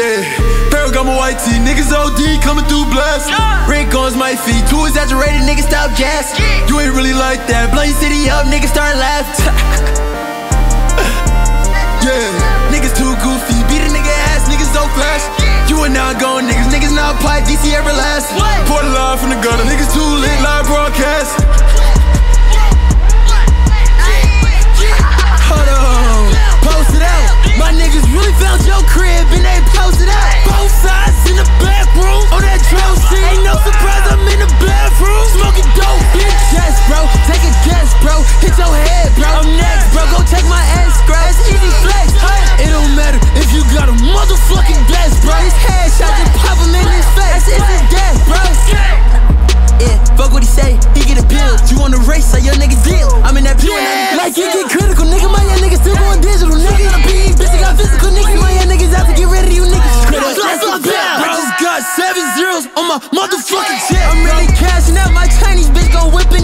Yeah, Ferragamo white tee, niggas OD coming through blast. Rick on my feet, too exaggerated, niggas stop gas. You ain't really like that, blow your city up, niggas start laughing. They say your niggas deal. I'm in that pew yeah. and Like it get critical, nigga. My young niggas still going digital, nigga. Got a PE, bitch, I got physical, nigga. My young niggas out to get rid of you, niggas. Critical, critical, critical. I just got seven zeros on my motherfucking chest. I'm really cashing out my Chinese bitch, go whip it.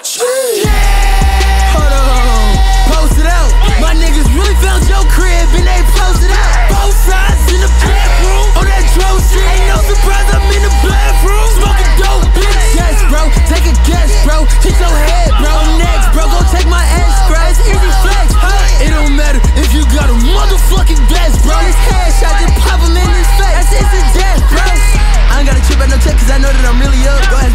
cheese. Yeah. Hold on, post it out. My niggas really found your crib and they posted out. Both sides in the bathroom on that drone shit. Ain't no surprise I'm in the bathroom smoking dope, bitch. Yes, bro, take a guess, bro. Hit your head, bro. Next, bro, go take my ass, bro. It's easy flex, huh? It don't matter if you got a motherfucking vest, bro. This cash, I just pop him in his face. That's instant death, bro. I ain't got a chip at no check, cause I know that I'm really up. Go ahead.